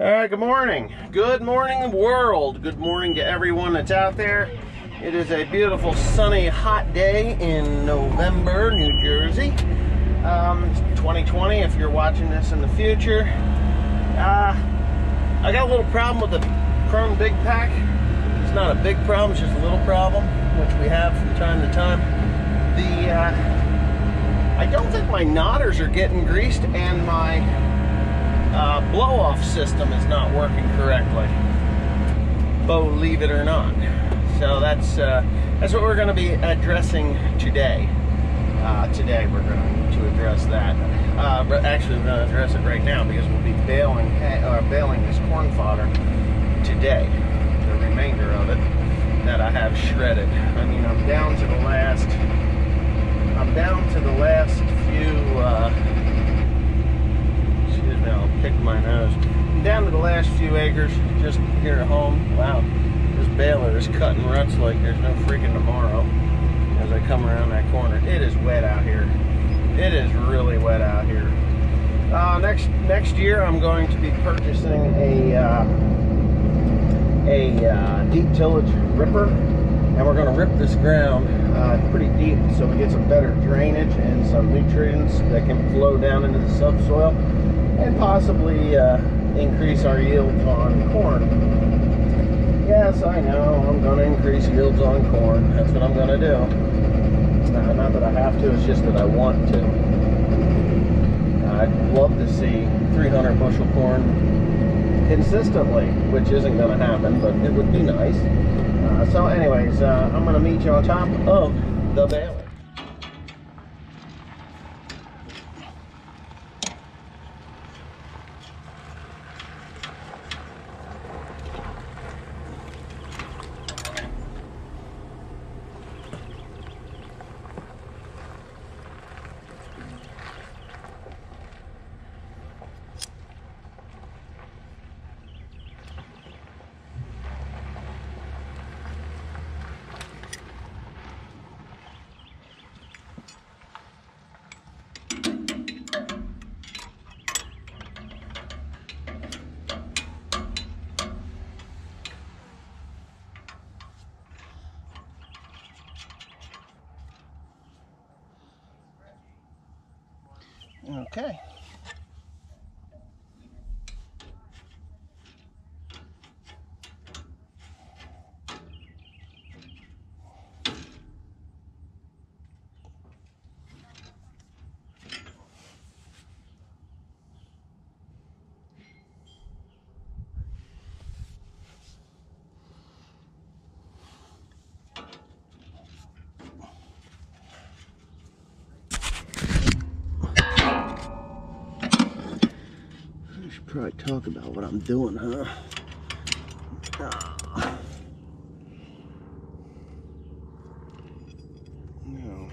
All right, good morning. Good morning, world. Good morning to everyone that's out there. It is a beautiful, sunny, hot day in November, New Jersey. Um, 2020 if you're watching this in the future. Uh, I got a little problem with the Krone Big Pack. It's not a big problem, it's just a little problem, which we have from time to time. The uh, I don't think my knotters are getting greased and my uh, blow-off system is not working correctly. Believe it or not. So that's uh, that's what we're going to be addressing today. Uh, today we're going to address that. Uh, actually, we're going to address it right now because we'll be baling uh, baling this corn fodder today. The remainder of it that I have shredded. I mean, I'm down to the last. I'm down to the last few. Uh, excuse me, I'll pick my nose. Down to the last few acres just here at home. Wow, this baler is cutting ruts like there's no freaking tomorrow. As I come around that corner, it is wet out here. It is really wet out here. Uh, next next year, I'm going to be purchasing a uh, a uh, deep tillage ripper, and we're going to rip this ground uh, pretty deep so we get some better drainage and some nutrients that can flow down into the subsoil, and possibly uh, increase our yields on corn. Yes, I know, I'm going to increase yields on corn. That's what I'm going to do. Uh, not that I have to, it's just that I want to. I'd love to see 300 bushel corn consistently, which isn't going to happen, but it would be nice. Uh, so anyways, uh, I'm going to meet you on top of the baler. Okay. I should probably talk about what I'm doing, huh? Ah. No.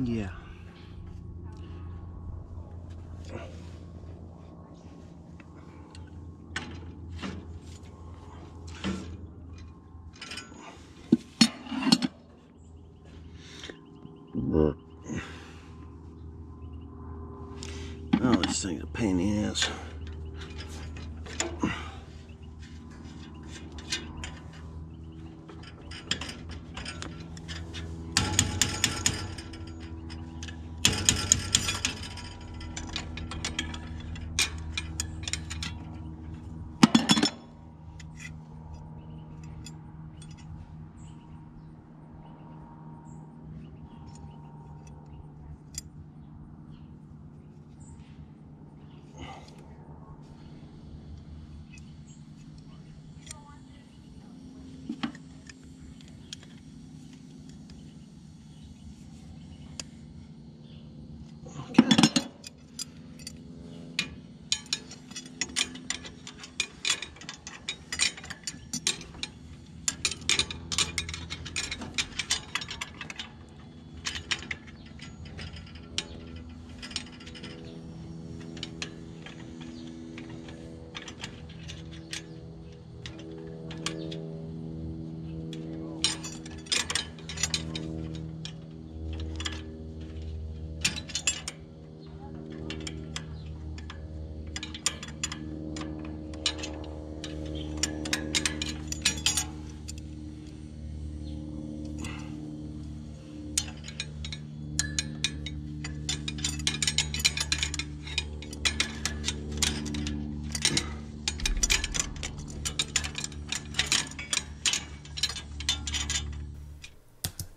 Yeah. Oh, this thing's a pain in the ass.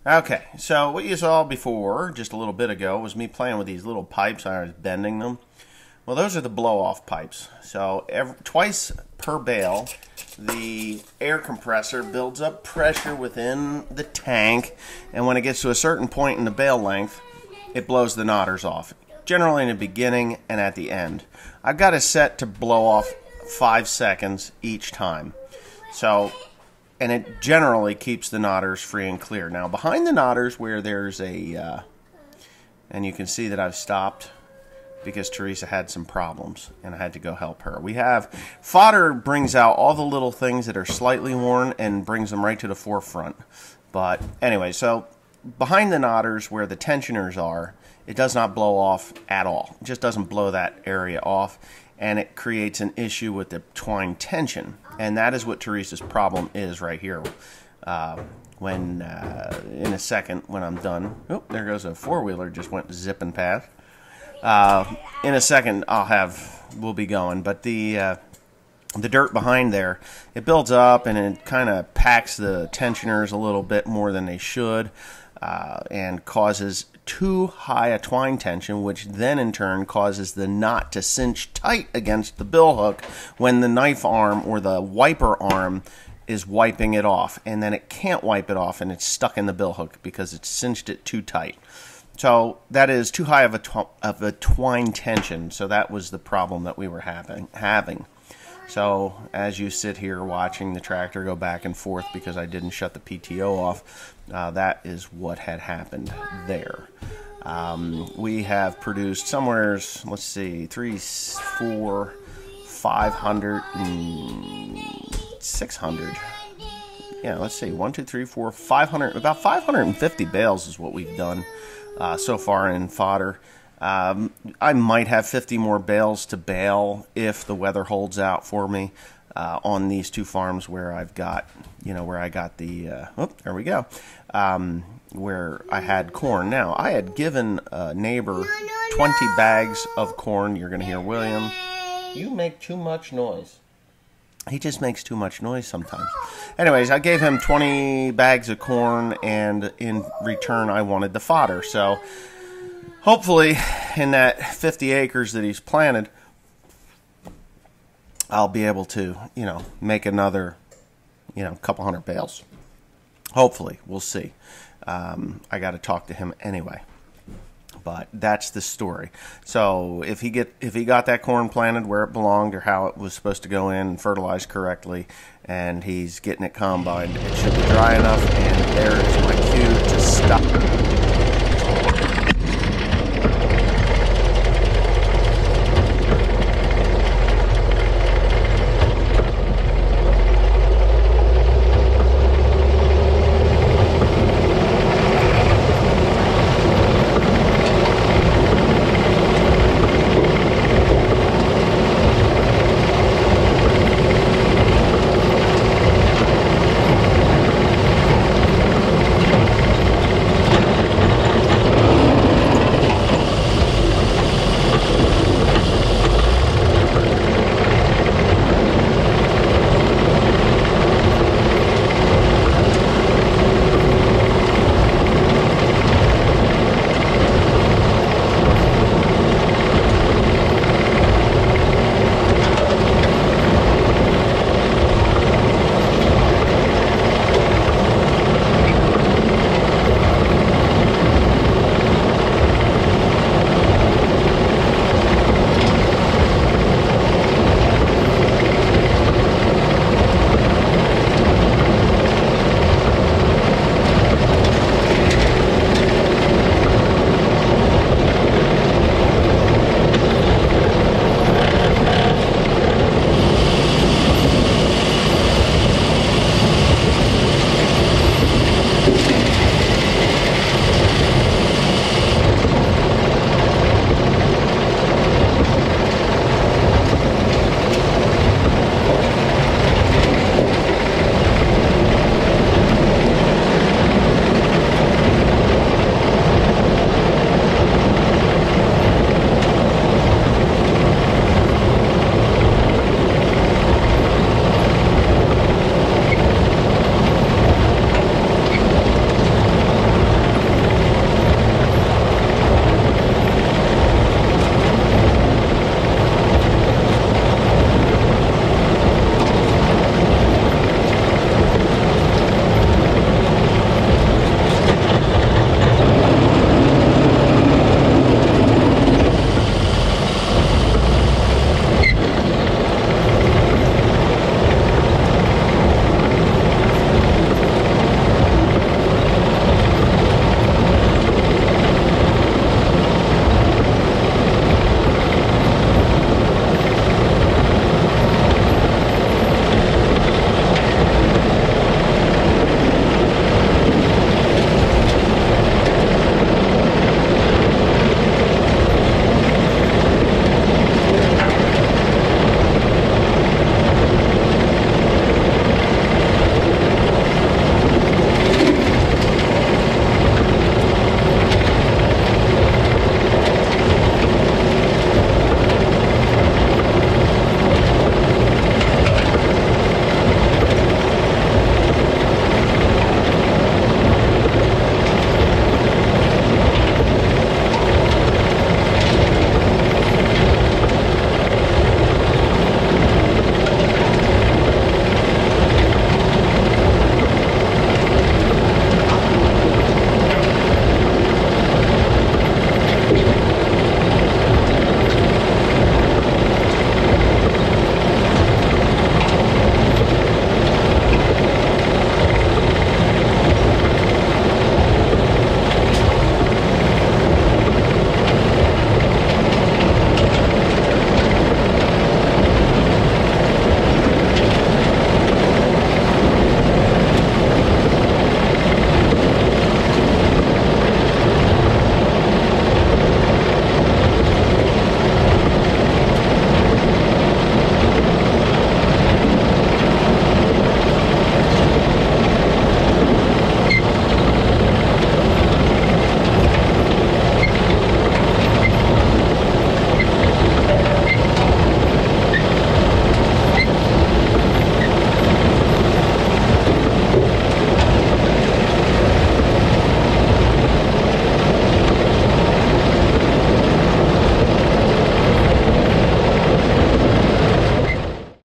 Okay, so what you saw before, just a little bit ago, was me playing with these little pipes. I was bending them. Well, those are the blow-off pipes. So every, twice per bale, the air compressor builds up pressure within the tank, and when it gets to a certain point in the bale length, it blows the knotters off. Generally in the beginning and at the end. I've got it set to blow off five seconds each time. So and it generally keeps the knotters free and clear. Now behind the knotters where there's a, uh, and you can see that I've stopped because Teresa had some problems and I had to go help her. We have, fodder brings out all the little things that are slightly worn and brings them right to the forefront. But anyway, so behind the knotters where the tensioners are, it does not blow off at all. It just doesn't blow that area off and it creates an issue with the twine tension. And that is what Teresa's problem is right here. Uh, when uh, in a second, when I'm done, oh, there goes a four wheeler just went zipping past. Uh, in a second, I'll have we'll be going, but the uh, the dirt behind there it builds up and it kind of packs the tensioners a little bit more than they should, uh, and causes too high a twine tension, which then in turn causes the knot to cinch tight against the bill hook when the knife arm or the wiper arm is wiping it off. And then it can't wipe it off and it's stuck in the bill hook because it's cinched it too tight. So that is too high of a, tw- of a twine tension. So that was the problem that we were having. having. So as you sit here watching the tractor go back and forth because I didn't shut the PTO off, uh, that is what had happened there. Um, we have produced somewhere, let's see, three, four, five hundred, and six hundred. Yeah, let's see, one, two, three, four, five hundred. About five hundred and fifty bales is what we've done uh, so far in fodder. Um, I might have 50 more bales to bale if the weather holds out for me uh, on these two farms where I've got, you know, where I got the, uh, oh, there we go, um, where I had corn. Now, I had given a neighbor 20 bags of corn. You're going to hear William. You make too much noise. He just makes too much noise sometimes. Anyways, I gave him 20 bags of corn, and in return, I wanted the fodder. So, hopefully in that 50 acres that he's planted I'll be able to, you know, make another, you know, couple hundred bales. Hopefully, we'll see. Um, I got to talk to him anyway. But that's the story. So if he get if he got that corn planted where it belonged or how it was supposed to go in and fertilized correctly, and he's getting it combined, it should be dry enough. And there is my cue to stop.